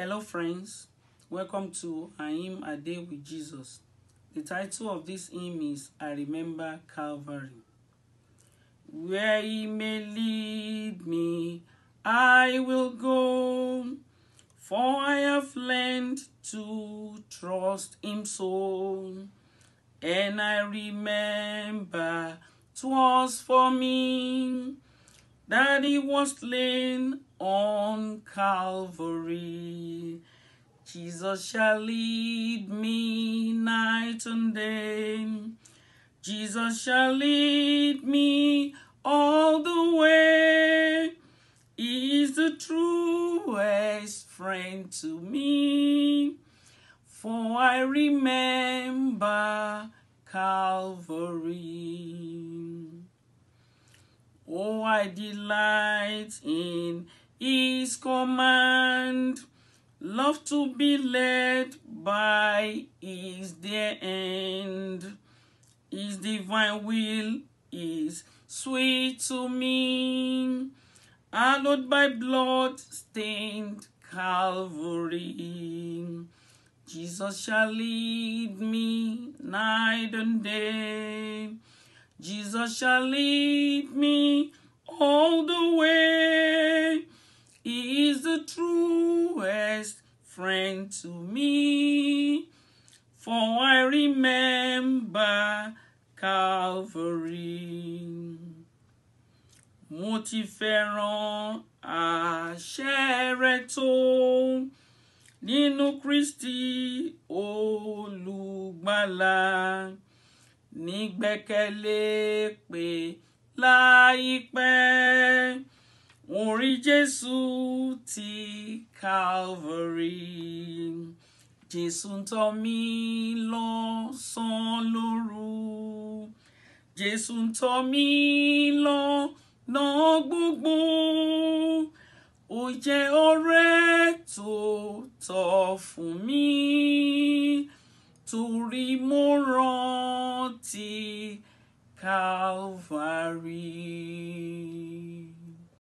Hello, friends. Welcome to Aim A Day with Jesus. The title of this hymn is I Remember Calvary. Where he may lead me, I will go, for I have learned to trust him so. And I remember 'twas for me that he was slain on Calvary. Jesus shall lead me night and day. Jesus shall lead me all the way. He is the truest friend to me, for I remember Calvary. Oh, I delight in his command, love to be led by his dear end. His divine will is sweet to me, hallowed by blood stained Calvary. Jesus shall lead me night and day. Jesus shall lead me all the way. He is the truest friend to me, for I remember Calvary. Mo ti fẹ́ràn àṣẹ rẹ̀ tó nínú Kristi olùgbàlà nígbẹ́kẹ̀lé pé láìpẹ́ mo rí Jésù ti Calvary. Jésù ń tọ́ mi lọ́sàn-án lóru. Jésù ń tọ́ mi lọ́nà gbogbo ó jẹ́ ọ̀rẹ́ tó tọ́ fún mi torí mo rántí Calvary.